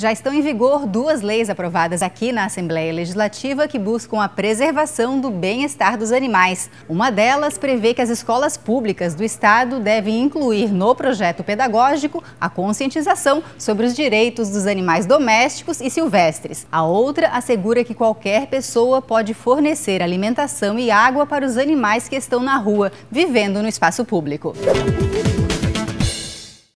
Já estão em vigor duas leis aprovadas aqui na Assembleia Legislativa que buscam a preservação do bem-estar dos animais. Uma delas prevê que as escolas públicas do Estado devem incluir no projeto pedagógico a conscientização sobre os direitos dos animais domésticos e silvestres. A outra assegura que qualquer pessoa pode fornecer alimentação e água para os animais que estão na rua, vivendo no espaço público.